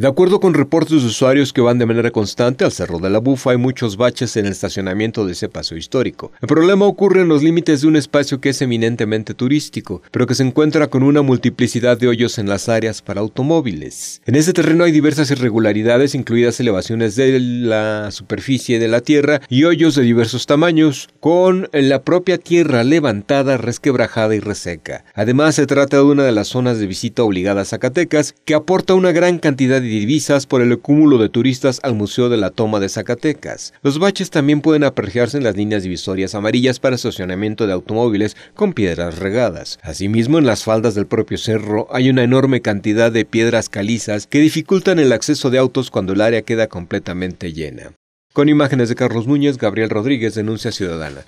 De acuerdo con reportes de usuarios que van de manera constante al Cerro de la Bufa, hay muchos baches en el estacionamiento de ese paseo histórico. El problema ocurre en los límites de un espacio que es eminentemente turístico, pero que se encuentra con una multiplicidad de hoyos en las áreas para automóviles. En ese terreno hay diversas irregularidades, incluidas elevaciones de la superficie de la tierra y hoyos de diversos tamaños, con la propia tierra levantada, resquebrajada y reseca. Además, se trata de una de las zonas de visita obligada a Zacatecas, que aporta una gran cantidad de divisas por el cúmulo de turistas al Museo de la Toma de Zacatecas. Los baches también pueden apreciarse en las líneas divisorias amarillas para estacionamiento de automóviles con piedras regadas. Asimismo, en las faldas del propio cerro hay una enorme cantidad de piedras calizas que dificultan el acceso de autos cuando el área queda completamente llena. Con imágenes de Carlos Núñez, Gabriel Rodríguez, Denuncia Ciudadana.